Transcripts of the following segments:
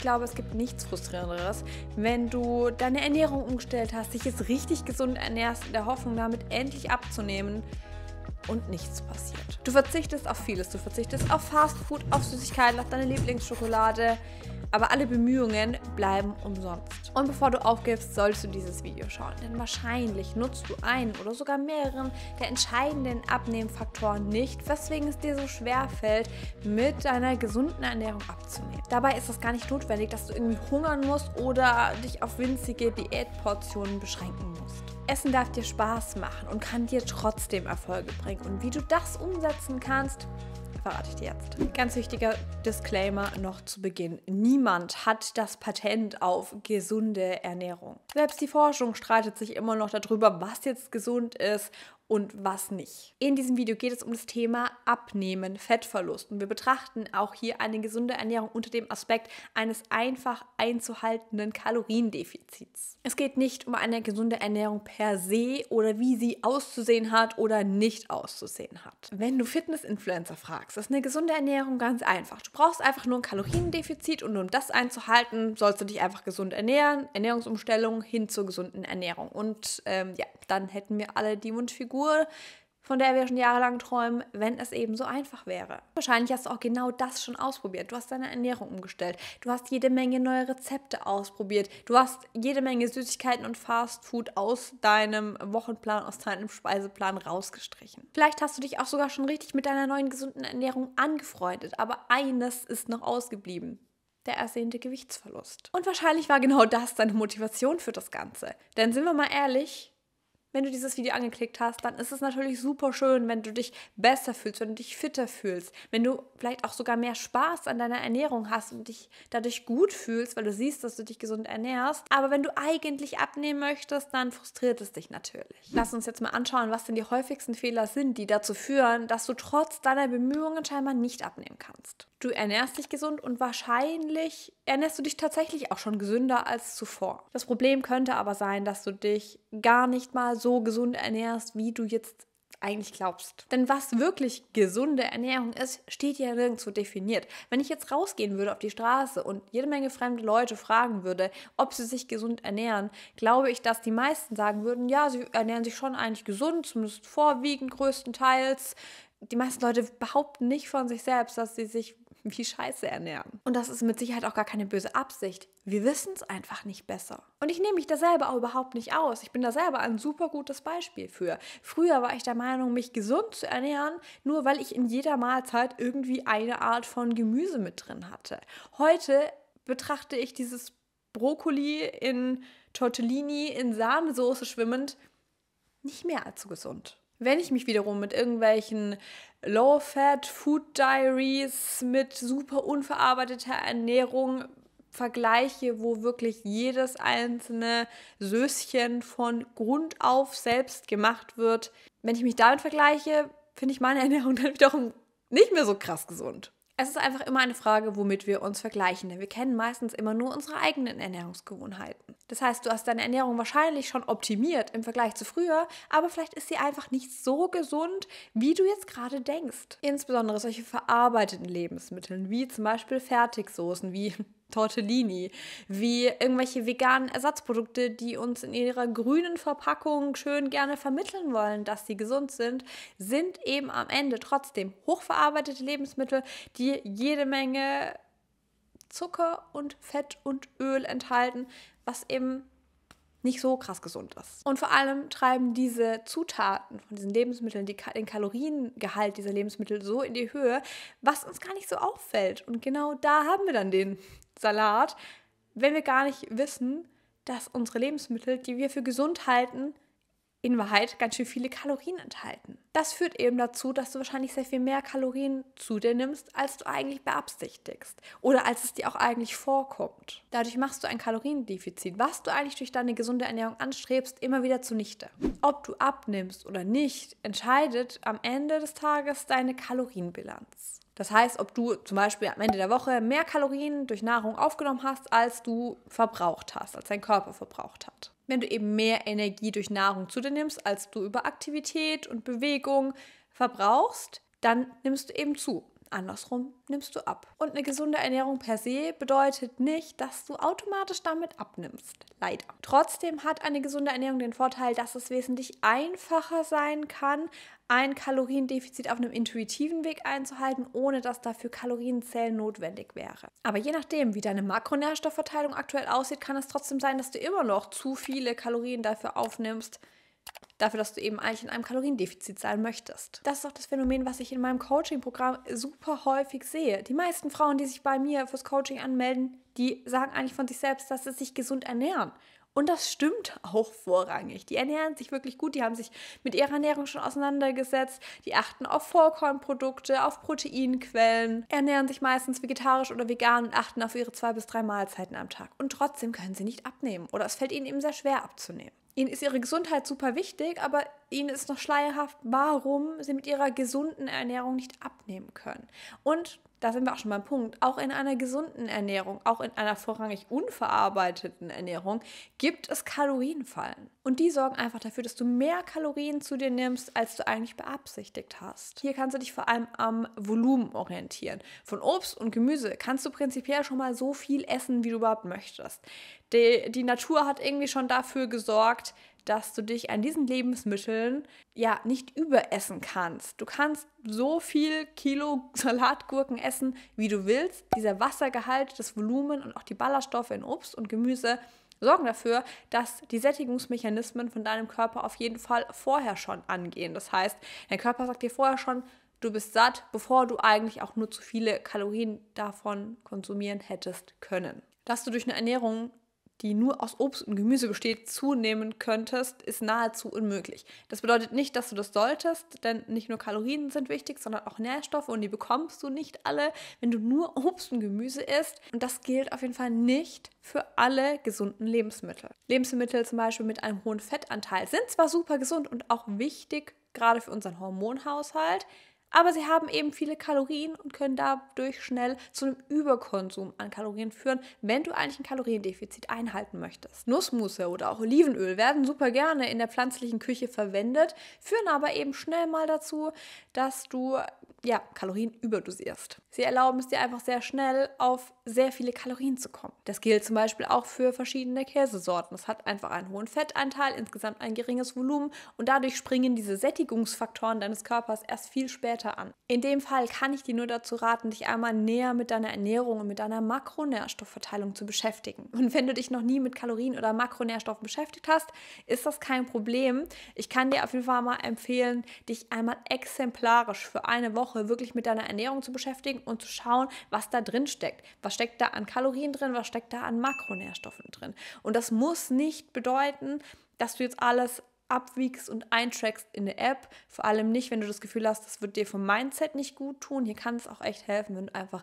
glaube, es gibt nichts Frustrierenderes, wenn du deine Ernährung umgestellt hast, dich jetzt richtig gesund ernährst, in der Hoffnung, damit endlich abzunehmen und nichts passiert. Du verzichtest auf vieles. Du verzichtest auf Fastfood, auf Süßigkeiten, auf deine Lieblingsschokolade. Aber alle Bemühungen bleiben umsonst. Und bevor du aufgibst, solltest du dieses Video schauen. Denn wahrscheinlich nutzt du einen oder sogar mehreren der entscheidenden Abnehmfaktoren nicht, weswegen es dir so schwer fällt, mit deiner gesunden Ernährung abzunehmen. Dabei ist es gar nicht notwendig, dass du irgendwie hungern musst oder dich auf winzige Diätportionen beschränken musst. Essen darf dir Spaß machen und kann dir trotzdem Erfolge bringen. Und wie du das umsetzen kannst, verrate ich dir jetzt. Ganz wichtiger Disclaimer noch zu Beginn. Niemand hat das Patent auf gesunde Ernährung. Selbst die Forschung streitet sich immer noch darüber, was jetzt gesund ist und was nicht. In diesem Video geht es um das Thema Abnehmen, Fettverlust. Und wir betrachten auch hier eine gesunde Ernährung unter dem Aspekt eines einfach einzuhaltenden Kaloriendefizits. Es geht nicht um eine gesunde Ernährung per se oder wie sie auszusehen hat oder nicht auszusehen hat. Wenn du Fitness-Influencer fragst, ist eine gesunde Ernährung ganz einfach. Du brauchst einfach nur ein Kaloriendefizit und um das einzuhalten, sollst du dich einfach gesund ernähren. Ernährungsumstellung hin zur gesunden Ernährung. Und ähm, ja, dann hätten wir alle die Mundfigur Figur, von der wir schon jahrelang träumen, wenn es eben so einfach wäre. Wahrscheinlich hast du auch genau das schon ausprobiert. Du hast deine Ernährung umgestellt. Du hast jede Menge neue Rezepte ausprobiert. Du hast jede Menge Süßigkeiten und Fastfood aus deinem Wochenplan, aus deinem Speiseplan rausgestrichen. Vielleicht hast du dich auch sogar schon richtig mit deiner neuen gesunden Ernährung angefreundet, aber eines ist noch ausgeblieben der ersehnte Gewichtsverlust. Und wahrscheinlich war genau das deine Motivation für das Ganze. Denn sind wir mal ehrlich, wenn du dieses Video angeklickt hast, dann ist es natürlich super schön, wenn du dich besser fühlst, wenn du dich fitter fühlst, wenn du vielleicht auch sogar mehr Spaß an deiner Ernährung hast und dich dadurch gut fühlst, weil du siehst, dass du dich gesund ernährst. Aber wenn du eigentlich abnehmen möchtest, dann frustriert es dich natürlich. Lass uns jetzt mal anschauen, was denn die häufigsten Fehler sind, die dazu führen, dass du trotz deiner Bemühungen scheinbar nicht abnehmen kannst. Du ernährst dich gesund und wahrscheinlich ernährst du dich tatsächlich auch schon gesünder als zuvor. Das Problem könnte aber sein, dass du dich gar nicht mal so gesund ernährst, wie du jetzt eigentlich glaubst. Denn was wirklich gesunde Ernährung ist, steht ja nirgendwo definiert. Wenn ich jetzt rausgehen würde auf die Straße und jede Menge fremde Leute fragen würde, ob sie sich gesund ernähren, glaube ich, dass die meisten sagen würden, ja, sie ernähren sich schon eigentlich gesund, zumindest vorwiegend größtenteils. Die meisten Leute behaupten nicht von sich selbst, dass sie sich wie scheiße ernähren. Und das ist mit Sicherheit auch gar keine böse Absicht. Wir wissen es einfach nicht besser. Und ich nehme mich da selber auch überhaupt nicht aus. Ich bin da selber ein super gutes Beispiel für. Früher war ich der Meinung, mich gesund zu ernähren, nur weil ich in jeder Mahlzeit irgendwie eine Art von Gemüse mit drin hatte. Heute betrachte ich dieses Brokkoli in Tortellini in Sahnesoße schwimmend nicht mehr als so gesund. Wenn ich mich wiederum mit irgendwelchen Low-Fat Food Diaries mit super unverarbeiteter Ernährung vergleiche, wo wirklich jedes einzelne Söschen von Grund auf selbst gemacht wird, wenn ich mich damit vergleiche, finde ich meine Ernährung dann wiederum nicht mehr so krass gesund. Es ist einfach immer eine Frage, womit wir uns vergleichen, denn wir kennen meistens immer nur unsere eigenen Ernährungsgewohnheiten. Das heißt, du hast deine Ernährung wahrscheinlich schon optimiert im Vergleich zu früher, aber vielleicht ist sie einfach nicht so gesund, wie du jetzt gerade denkst. Insbesondere solche verarbeiteten Lebensmittel, wie zum Beispiel Fertigsoßen, wie Tortellini, wie irgendwelche veganen Ersatzprodukte, die uns in ihrer grünen Verpackung schön gerne vermitteln wollen, dass sie gesund sind, sind eben am Ende trotzdem hochverarbeitete Lebensmittel, die jede Menge Zucker und Fett und Öl enthalten, was eben nicht so krass gesund ist. Und vor allem treiben diese Zutaten von diesen Lebensmitteln die, den Kaloriengehalt dieser Lebensmittel so in die Höhe, was uns gar nicht so auffällt. Und genau da haben wir dann den Salat, wenn wir gar nicht wissen, dass unsere Lebensmittel, die wir für gesund halten, in Wahrheit ganz schön viele Kalorien enthalten. Das führt eben dazu, dass du wahrscheinlich sehr viel mehr Kalorien zu dir nimmst, als du eigentlich beabsichtigst oder als es dir auch eigentlich vorkommt. Dadurch machst du ein Kaloriendefizit, was du eigentlich durch deine gesunde Ernährung anstrebst, immer wieder zunichte. Ob du abnimmst oder nicht, entscheidet am Ende des Tages deine Kalorienbilanz. Das heißt, ob du zum Beispiel am Ende der Woche mehr Kalorien durch Nahrung aufgenommen hast, als du verbraucht hast, als dein Körper verbraucht hat. Wenn du eben mehr Energie durch Nahrung zu dir nimmst, als du über Aktivität und Bewegung verbrauchst, dann nimmst du eben zu. Andersrum nimmst du ab. Und eine gesunde Ernährung per se bedeutet nicht, dass du automatisch damit abnimmst. Leider. Trotzdem hat eine gesunde Ernährung den Vorteil, dass es wesentlich einfacher sein kann, ein Kaloriendefizit auf einem intuitiven Weg einzuhalten, ohne dass dafür Kalorienzählen notwendig wäre. Aber je nachdem, wie deine Makronährstoffverteilung aktuell aussieht, kann es trotzdem sein, dass du immer noch zu viele Kalorien dafür aufnimmst, dafür, dass du eben eigentlich in einem Kaloriendefizit sein möchtest. Das ist auch das Phänomen, was ich in meinem Coaching-Programm super häufig sehe. Die meisten Frauen, die sich bei mir fürs Coaching anmelden, die sagen eigentlich von sich selbst, dass sie sich gesund ernähren. Und das stimmt auch vorrangig. Die ernähren sich wirklich gut, die haben sich mit ihrer Ernährung schon auseinandergesetzt, die achten auf Vollkornprodukte, auf Proteinquellen, ernähren sich meistens vegetarisch oder vegan und achten auf ihre zwei bis drei Mahlzeiten am Tag. Und trotzdem können sie nicht abnehmen oder es fällt ihnen eben sehr schwer abzunehmen. Ihnen ist ihre Gesundheit super wichtig, aber ihnen ist noch schleierhaft, warum sie mit ihrer gesunden Ernährung nicht abnehmen können. Und da sind wir auch schon beim Punkt, auch in einer gesunden Ernährung, auch in einer vorrangig unverarbeiteten Ernährung gibt es Kalorienfallen. Und die sorgen einfach dafür, dass du mehr Kalorien zu dir nimmst, als du eigentlich beabsichtigt hast. Hier kannst du dich vor allem am Volumen orientieren. Von Obst und Gemüse kannst du prinzipiell schon mal so viel essen, wie du überhaupt möchtest. Die, die Natur hat irgendwie schon dafür gesorgt, dass du dich an diesen Lebensmitteln ja nicht überessen kannst. Du kannst so viel Kilo Salatgurken essen, wie du willst. Dieser Wassergehalt, das Volumen und auch die Ballaststoffe in Obst und Gemüse sorgen dafür, dass die Sättigungsmechanismen von deinem Körper auf jeden Fall vorher schon angehen. Das heißt, dein Körper sagt dir vorher schon, du bist satt, bevor du eigentlich auch nur zu viele Kalorien davon konsumieren hättest können. Dass du durch eine Ernährung die nur aus Obst und Gemüse besteht, zunehmen könntest, ist nahezu unmöglich. Das bedeutet nicht, dass du das solltest, denn nicht nur Kalorien sind wichtig, sondern auch Nährstoffe und die bekommst du nicht alle, wenn du nur Obst und Gemüse isst. Und das gilt auf jeden Fall nicht für alle gesunden Lebensmittel. Lebensmittel zum Beispiel mit einem hohen Fettanteil sind zwar super gesund und auch wichtig, gerade für unseren Hormonhaushalt, aber sie haben eben viele Kalorien und können dadurch schnell zu einem Überkonsum an Kalorien führen, wenn du eigentlich ein Kaloriendefizit einhalten möchtest. Nussmusse oder auch Olivenöl werden super gerne in der pflanzlichen Küche verwendet, führen aber eben schnell mal dazu, dass du ja, Kalorien überdosierst. Sie erlauben es dir einfach sehr schnell auf sehr viele Kalorien zu kommen. Das gilt zum Beispiel auch für verschiedene Käsesorten. Es hat einfach einen hohen Fettanteil, insgesamt ein geringes Volumen und dadurch springen diese Sättigungsfaktoren deines Körpers erst viel später an. In dem Fall kann ich dir nur dazu raten, dich einmal näher mit deiner Ernährung und mit deiner Makronährstoffverteilung zu beschäftigen. Und wenn du dich noch nie mit Kalorien oder Makronährstoffen beschäftigt hast, ist das kein Problem. Ich kann dir auf jeden Fall mal empfehlen, dich einmal exemplarisch für eine Woche wirklich mit deiner Ernährung zu beschäftigen und zu schauen, was da drin steckt. Was steckt da an Kalorien drin, was steckt da an Makronährstoffen drin. Und das muss nicht bedeuten, dass du jetzt alles abwiegst und eintrackst in der App. Vor allem nicht, wenn du das Gefühl hast, das wird dir vom Mindset nicht gut tun. Hier kann es auch echt helfen, wenn du einfach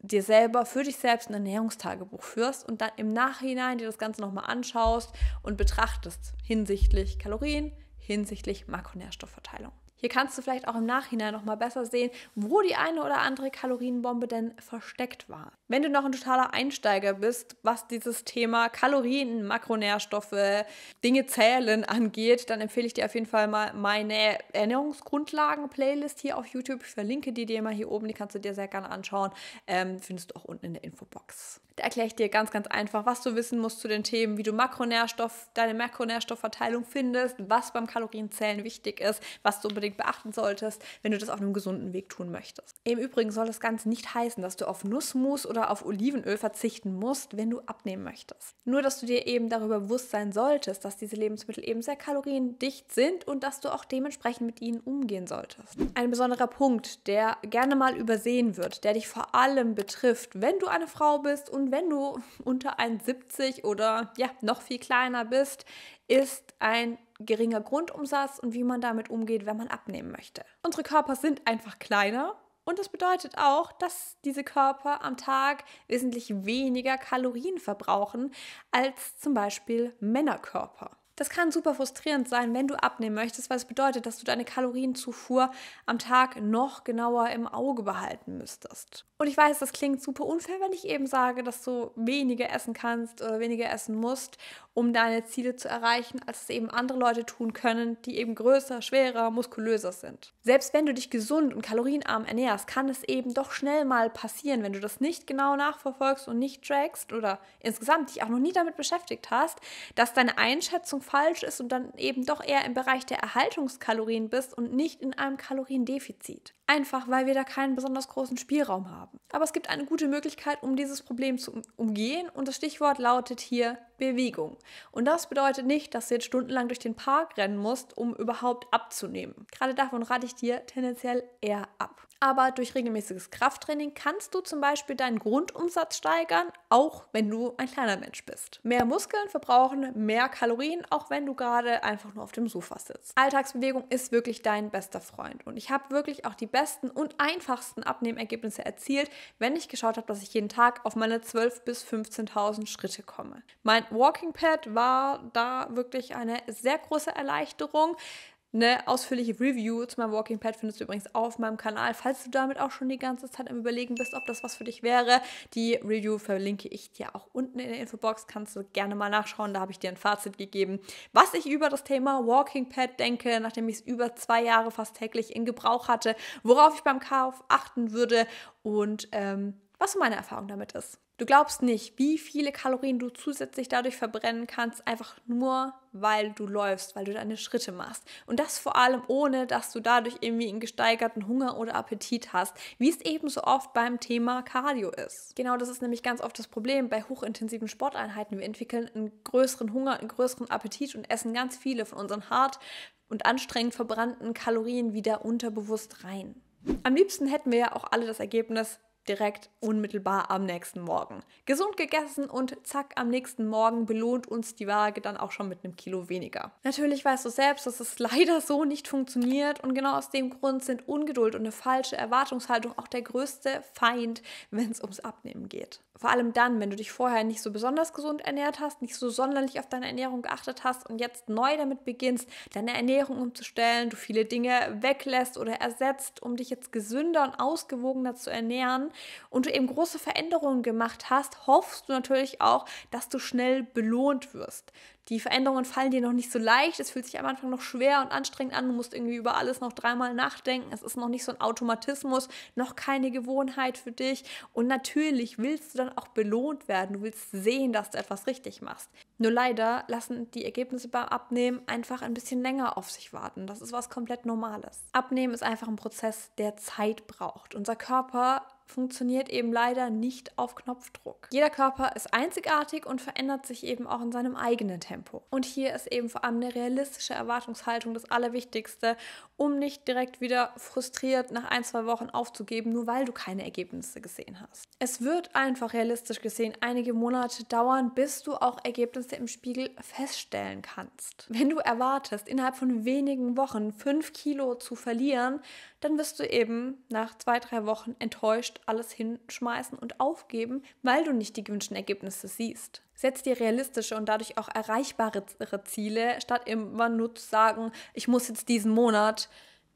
dir selber, für dich selbst ein Ernährungstagebuch führst und dann im Nachhinein dir das Ganze nochmal anschaust und betrachtest hinsichtlich Kalorien, hinsichtlich Makronährstoffverteilung. Hier kannst du vielleicht auch im Nachhinein noch mal besser sehen, wo die eine oder andere Kalorienbombe denn versteckt war. Wenn du noch ein totaler Einsteiger bist, was dieses Thema Kalorien, Makronährstoffe, Dinge zählen angeht, dann empfehle ich dir auf jeden Fall mal meine Ernährungsgrundlagen-Playlist hier auf YouTube. Ich verlinke die dir mal hier oben, die kannst du dir sehr gerne anschauen. Ähm, findest du auch unten in der Infobox. Da erkläre ich dir ganz, ganz einfach, was du wissen musst zu den Themen, wie du Makronährstoff, deine Makronährstoffverteilung findest, was beim Kalorienzählen wichtig ist, was du unbedingt beachten solltest, wenn du das auf einem gesunden Weg tun möchtest. Im Übrigen soll das Ganze nicht heißen, dass du auf Nussmus oder auf Olivenöl verzichten musst, wenn du abnehmen möchtest. Nur, dass du dir eben darüber bewusst sein solltest, dass diese Lebensmittel eben sehr kaloriendicht sind und dass du auch dementsprechend mit ihnen umgehen solltest. Ein besonderer Punkt, der gerne mal übersehen wird, der dich vor allem betrifft, wenn du eine Frau bist und wenn du unter 1,70 oder ja, noch viel kleiner bist, ist ein geringer Grundumsatz und wie man damit umgeht, wenn man abnehmen möchte. Unsere Körper sind einfach kleiner und das bedeutet auch, dass diese Körper am Tag wesentlich weniger Kalorien verbrauchen als zum Beispiel Männerkörper. Das kann super frustrierend sein, wenn du abnehmen möchtest, weil es bedeutet, dass du deine Kalorienzufuhr am Tag noch genauer im Auge behalten müsstest. Und ich weiß, das klingt super unfair, wenn ich eben sage, dass du weniger essen kannst oder weniger essen musst, um deine Ziele zu erreichen, als es eben andere Leute tun können, die eben größer, schwerer, muskulöser sind. Selbst wenn du dich gesund und kalorienarm ernährst, kann es eben doch schnell mal passieren, wenn du das nicht genau nachverfolgst und nicht trackst oder insgesamt dich auch noch nie damit beschäftigt hast, dass deine Einschätzung falsch ist und dann eben doch eher im Bereich der Erhaltungskalorien bist und nicht in einem Kaloriendefizit. Einfach weil wir da keinen besonders großen Spielraum haben. Aber es gibt eine gute Möglichkeit, um dieses Problem zu umgehen und das Stichwort lautet hier Bewegung. Und das bedeutet nicht, dass du jetzt stundenlang durch den Park rennen musst, um überhaupt abzunehmen. Gerade davon rate ich dir tendenziell eher ab. Aber durch regelmäßiges Krafttraining kannst du zum Beispiel deinen Grundumsatz steigern, auch wenn du ein kleiner Mensch bist. Mehr Muskeln verbrauchen mehr Kalorien, auch wenn du gerade einfach nur auf dem Sofa sitzt. Alltagsbewegung ist wirklich dein bester Freund. Und ich habe wirklich auch die besten und einfachsten Abnehmergebnisse erzielt, wenn ich geschaut habe, dass ich jeden Tag auf meine 12.000 bis 15.000 Schritte komme. Mein Walking Pad war da wirklich eine sehr große Erleichterung. Eine ausführliche Review zu meinem Walking Pad findest du übrigens auf meinem Kanal, falls du damit auch schon die ganze Zeit am Überlegen bist, ob das was für dich wäre. Die Review verlinke ich dir auch unten in der Infobox, kannst du gerne mal nachschauen. Da habe ich dir ein Fazit gegeben, was ich über das Thema Walking Pad denke, nachdem ich es über zwei Jahre fast täglich in Gebrauch hatte, worauf ich beim Kauf achten würde und ähm, was meine Erfahrung damit ist. Du glaubst nicht, wie viele Kalorien du zusätzlich dadurch verbrennen kannst, einfach nur, weil du läufst, weil du deine Schritte machst. Und das vor allem ohne, dass du dadurch irgendwie einen gesteigerten Hunger oder Appetit hast, wie es eben so oft beim Thema Cardio ist. Genau das ist nämlich ganz oft das Problem bei hochintensiven Sporteinheiten. Wir entwickeln einen größeren Hunger, einen größeren Appetit und essen ganz viele von unseren hart und anstrengend verbrannten Kalorien wieder unterbewusst rein. Am liebsten hätten wir ja auch alle das Ergebnis, direkt unmittelbar am nächsten Morgen. Gesund gegessen und zack, am nächsten Morgen belohnt uns die Waage dann auch schon mit einem Kilo weniger. Natürlich weißt du selbst, dass es leider so nicht funktioniert und genau aus dem Grund sind Ungeduld und eine falsche Erwartungshaltung auch der größte Feind, wenn es ums Abnehmen geht. Vor allem dann, wenn du dich vorher nicht so besonders gesund ernährt hast, nicht so sonderlich auf deine Ernährung geachtet hast und jetzt neu damit beginnst, deine Ernährung umzustellen, du viele Dinge weglässt oder ersetzt, um dich jetzt gesünder und ausgewogener zu ernähren und du eben große Veränderungen gemacht hast, hoffst du natürlich auch, dass du schnell belohnt wirst. Die Veränderungen fallen dir noch nicht so leicht. Es fühlt sich am Anfang noch schwer und anstrengend an. Du musst irgendwie über alles noch dreimal nachdenken. Es ist noch nicht so ein Automatismus, noch keine Gewohnheit für dich. Und natürlich willst du dann auch belohnt werden. Du willst sehen, dass du etwas richtig machst. Nur leider lassen die Ergebnisse beim Abnehmen einfach ein bisschen länger auf sich warten. Das ist was komplett Normales. Abnehmen ist einfach ein Prozess, der Zeit braucht. Unser Körper funktioniert eben leider nicht auf Knopfdruck. Jeder Körper ist einzigartig und verändert sich eben auch in seinem eigenen Tempo. Und hier ist eben vor allem eine realistische Erwartungshaltung das Allerwichtigste, um nicht direkt wieder frustriert nach ein, zwei Wochen aufzugeben, nur weil du keine Ergebnisse gesehen hast. Es wird einfach realistisch gesehen einige Monate dauern, bis du auch Ergebnisse im Spiegel feststellen kannst. Wenn du erwartest, innerhalb von wenigen Wochen fünf Kilo zu verlieren, dann wirst du eben nach zwei, drei Wochen enttäuscht alles hinschmeißen und aufgeben, weil du nicht die gewünschten Ergebnisse siehst. Setz dir realistische und dadurch auch erreichbare Ziele, statt immer nur zu sagen, ich muss jetzt diesen Monat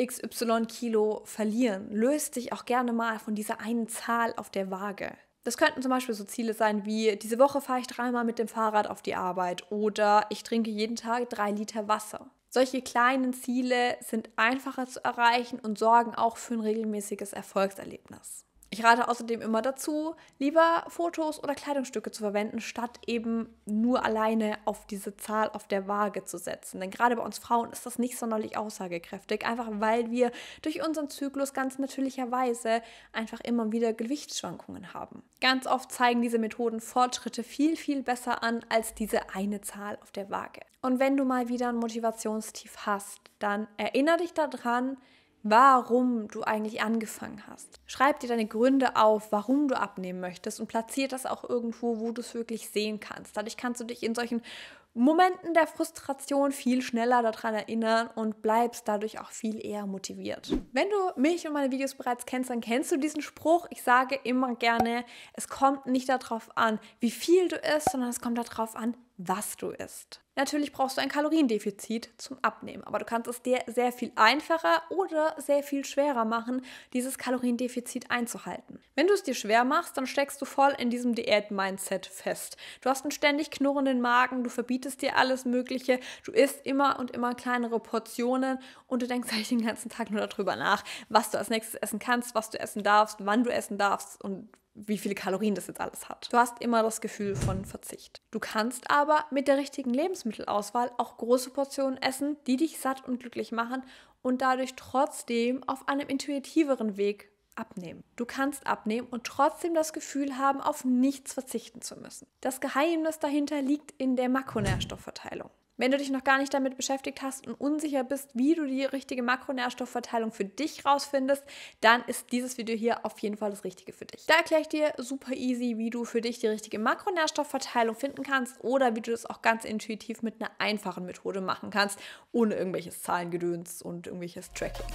XY Kilo verlieren. Löst dich auch gerne mal von dieser einen Zahl auf der Waage. Das könnten zum Beispiel so Ziele sein wie, diese Woche fahre ich dreimal mit dem Fahrrad auf die Arbeit oder ich trinke jeden Tag drei Liter Wasser. Solche kleinen Ziele sind einfacher zu erreichen und sorgen auch für ein regelmäßiges Erfolgserlebnis. Ich rate außerdem immer dazu, lieber Fotos oder Kleidungsstücke zu verwenden, statt eben nur alleine auf diese Zahl auf der Waage zu setzen. Denn gerade bei uns Frauen ist das nicht sonderlich aussagekräftig, einfach weil wir durch unseren Zyklus ganz natürlicherweise einfach immer wieder Gewichtsschwankungen haben. Ganz oft zeigen diese Methoden Fortschritte viel, viel besser an als diese eine Zahl auf der Waage. Und wenn du mal wieder ein Motivationstief hast, dann erinnere dich daran, warum du eigentlich angefangen hast. Schreib dir deine Gründe auf, warum du abnehmen möchtest und platziere das auch irgendwo, wo du es wirklich sehen kannst. Dadurch kannst du dich in solchen Momenten der Frustration viel schneller daran erinnern und bleibst dadurch auch viel eher motiviert. Wenn du mich und meine Videos bereits kennst, dann kennst du diesen Spruch. Ich sage immer gerne, es kommt nicht darauf an, wie viel du isst, sondern es kommt darauf an, was du isst. Natürlich brauchst du ein Kaloriendefizit zum Abnehmen, aber du kannst es dir sehr viel einfacher oder sehr viel schwerer machen, dieses Kaloriendefizit einzuhalten. Wenn du es dir schwer machst, dann steckst du voll in diesem Diät-Mindset fest. Du hast einen ständig knurrenden Magen, du verbietest dir alles Mögliche, du isst immer und immer kleinere Portionen und du denkst eigentlich den ganzen Tag nur darüber nach, was du als nächstes essen kannst, was du essen darfst, wann du essen darfst und wie viele Kalorien das jetzt alles hat. Du hast immer das Gefühl von Verzicht. Du kannst aber mit der richtigen Lebensmittelauswahl auch große Portionen essen, die dich satt und glücklich machen und dadurch trotzdem auf einem intuitiveren Weg abnehmen. Du kannst abnehmen und trotzdem das Gefühl haben, auf nichts verzichten zu müssen. Das Geheimnis dahinter liegt in der Makronährstoffverteilung. Wenn du dich noch gar nicht damit beschäftigt hast und unsicher bist, wie du die richtige Makronährstoffverteilung für dich rausfindest, dann ist dieses Video hier auf jeden Fall das Richtige für dich. Da erkläre ich dir super easy, wie du für dich die richtige Makronährstoffverteilung finden kannst oder wie du das auch ganz intuitiv mit einer einfachen Methode machen kannst, ohne irgendwelches Zahlengedöns und irgendwelches Tracking.